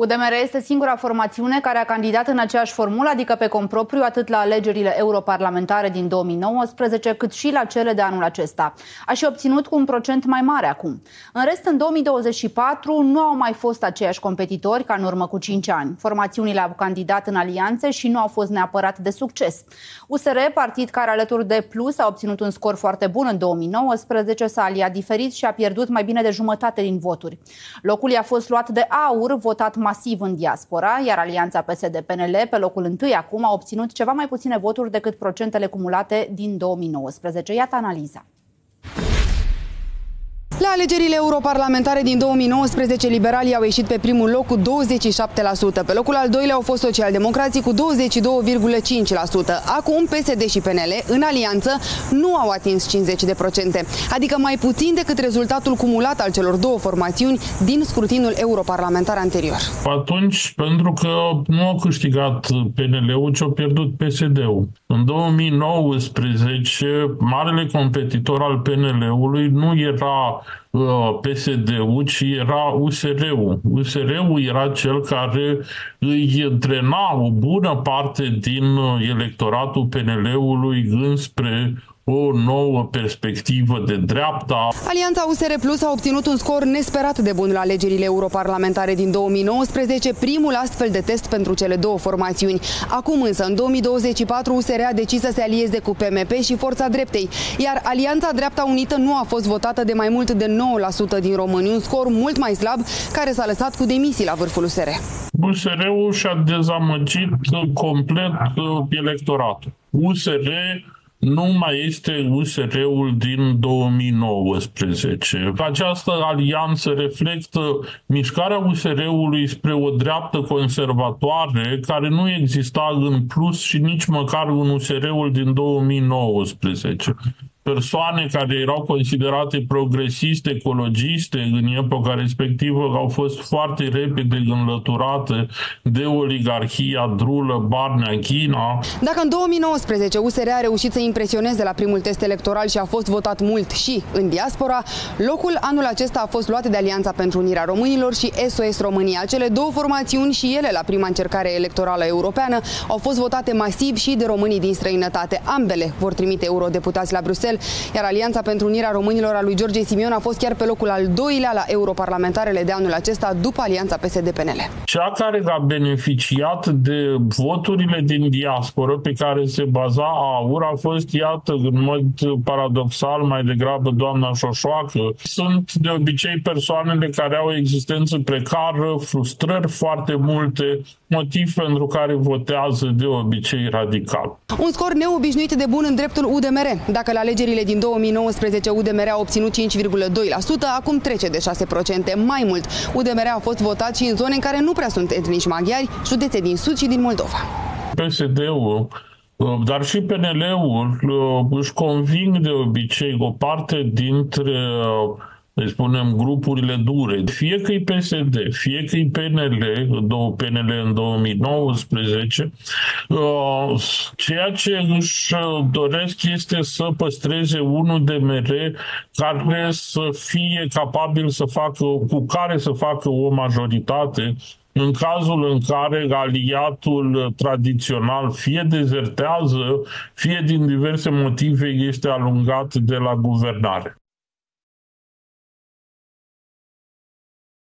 UDMR este singura formațiune care a candidat în aceeași formulă, adică pe compropriu, atât la alegerile europarlamentare din 2019, cât și la cele de anul acesta. A și obținut cu un procent mai mare acum. În rest, în 2024 nu au mai fost aceiași competitori ca în urmă cu 5 ani. Formațiunile au candidat în alianțe și nu au fost neapărat de succes. USR, partid care alături de Plus a obținut un scor foarte bun în 2019, s-a aliat diferit și a pierdut mai bine de jumătate din voturi. Locul i-a fost luat de aur, votat mai masiv în diaspora, iar alianța PSD-PNL, pe locul întâi acum, a obținut ceva mai puține voturi decât procentele cumulate din 2019. Iată analiza. La alegerile europarlamentare din 2019, liberalii au ieșit pe primul loc cu 27%. Pe locul al doilea au fost socialdemocrații cu 22,5%. Acum, PSD și PNL, în alianță, nu au atins 50%, adică mai puțin decât rezultatul cumulat al celor două formațiuni din scrutinul europarlamentar anterior. Atunci, pentru că nu au câștigat PNL-ul, ci au pierdut PSD-ul. În 2019, marele competitor al PNL-ului nu era uh, PSD-ul, ci era USR-ul. USR-ul era cel care îi drena o bună parte din electoratul PNL-ului înspre o nouă perspectivă de dreapta. Alianța USR Plus a obținut un scor nesperat de bun la alegerile europarlamentare din 2019, primul astfel de test pentru cele două formațiuni. Acum însă, în 2024, USR a decis să se alieze cu PMP și Forța Dreptei, iar Alianța Dreapta Unită nu a fost votată de mai mult de 9% din români, un scor mult mai slab, care s-a lăsat cu demisii la vârful USR. USR-ul și-a dezamăgit complet uh, electoratul. USR nu mai este USR-ul din 2019. Această alianță reflectă mișcarea USR-ului spre o dreaptă conservatoare care nu exista în plus și nici măcar în USR-ul din 2019 persoane care erau considerate progresiste, ecologiste în epoca respectivă au fost foarte repede înlăturate de oligarhia drulă Barnea China. Dacă în 2019 USR a reușit să impresioneze la primul test electoral și a fost votat mult și în diaspora, locul anul acesta a fost luat de Alianța pentru Unirea Românilor și SOS România. Cele două formațiuni și ele la prima încercare electorală europeană au fost votate masiv și de românii din străinătate. Ambele vor trimite eurodeputați la Bruxelles iar Alianța pentru Unirea Românilor a lui George Simion a fost chiar pe locul al doilea la europarlamentarele de anul acesta, după Alianța PSD-PNL. Cea care a beneficiat de voturile din diasporă pe care se baza AUR a fost, iată, în mod paradoxal, mai degrabă doamna Șoșoacă. Sunt de obicei persoanele care au o existență precară, frustrări foarte multe, motiv pentru care votează de obicei radical. Un scor neobișnuit de bun în dreptul UDMR. Dacă la alegerile din 2019 UDMR a obținut 5,2%, acum trece de 6%. Mai mult, UDMR a fost votat și în zone în care nu prea sunt etnici maghiari, județe din Sud și din Moldova. PSD-ul dar și PNL-ul își conving de obicei o parte dintre să spunem, grupurile dure, fie că e PSD, fie că e PNL, două PNL în 2019, uh, ceea ce își doresc este să păstreze unul de mere care să fie capabil să facă, cu care să facă o majoritate în cazul în care aliatul tradițional fie dezertează, fie din diverse motive este alungat de la guvernare.